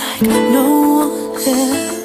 like no one else.